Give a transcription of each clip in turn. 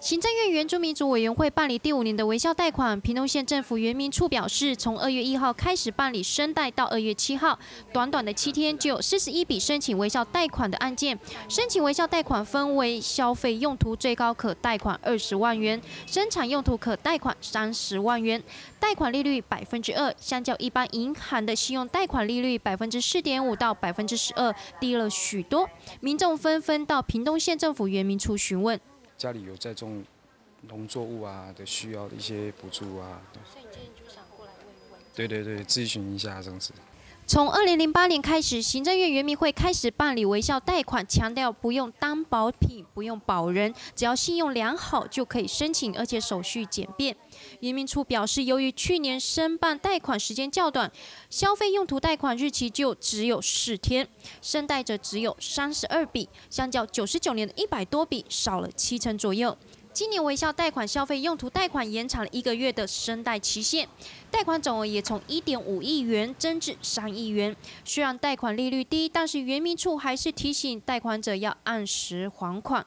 行政院原住民族委员会办理第五年的微笑贷款，屏东县政府原民处表示，从二月一号开始办理申贷到二月七号，短短的七天就有四十一笔申请微笑贷款的案件。申请微笑贷款分为消费用途，最高可贷款二十万元；生产用途可贷款三十万元，贷款利率百分之二，相较一般银行的信用贷款利率百分之四点五到百分之十二低了许多。民众纷纷到屏东县政府原民处询问。家里有在种农作物啊的需要的一些补助啊，所以你今天就想过来问一问？对对对，咨询一下这样子。从二零零八年开始，行政院原民会开始办理微笑贷款，强调不用担保品，不用保人，只要信用良好就可以申请，而且手续简便。原民处表示，由于去年申办贷款时间较短，消费用途贷款日期就只有四天，申贷者只有三十二笔，相较九十九年的一百多笔，少了七成左右。今年微笑贷款消费用途贷款延长了一个月的申贷期限，贷款总额也从一点五亿元增至三亿元。虽然贷款利率低，但是原民处还是提醒贷款者要按时还款。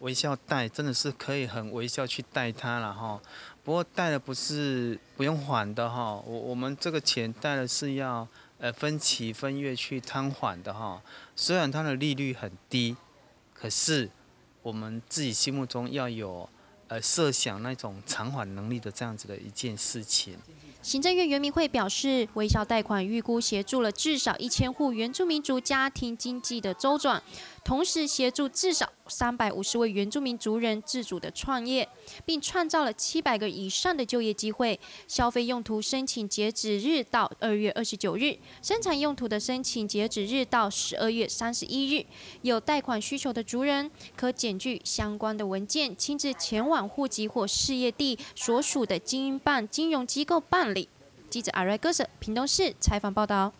微笑贷真的是可以很微笑去贷它了哈，不过贷的不是不用还的哈，我我们这个钱贷的是要呃分期分月去摊还的哈。虽然它的利率很低，可是我们自己心目中要有呃设想那种偿还能力的这样子的一件事情。行政院原民会表示，微笑贷款预估协助了至少一千户原住民族家庭经济的周转，同时协助至少三百五十位原住民族人自主的创业，并创造了七百个以上的就业机会。消费用途申请截止日到二月二十九日，生产用途的申请截止日到十二月三十一日。有贷款需求的族人可检具相关的文件，亲自前往户籍或事业地所属的经营办金融机构办理。记者阿瑞哥舍，屏东市采访报道。